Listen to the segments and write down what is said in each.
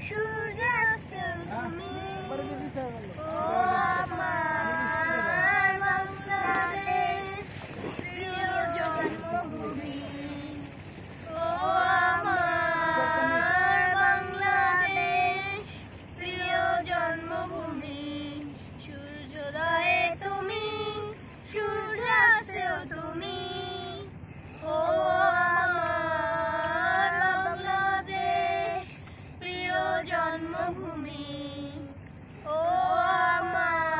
সূর্যাস্ত তুমি জন্মভূমি ও আমার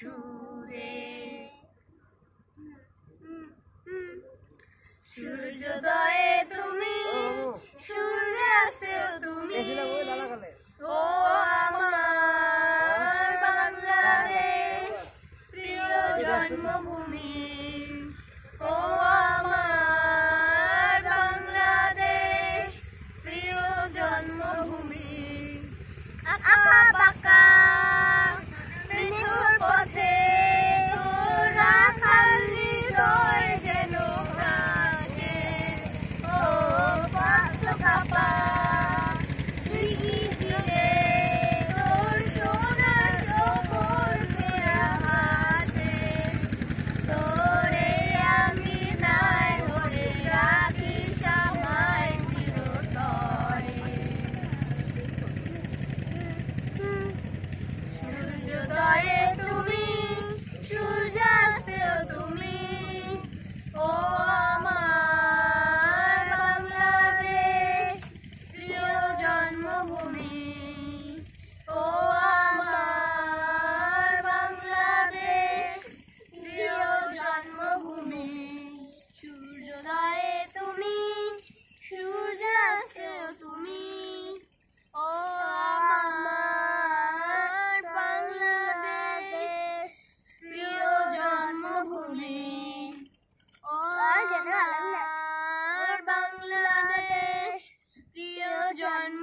সুরে। সূর্যোদয়ে তুমি সূর্যাস্তে তুমি। ও আমার বাংলাদেশ প্রিয় জন্মভূমি। Join.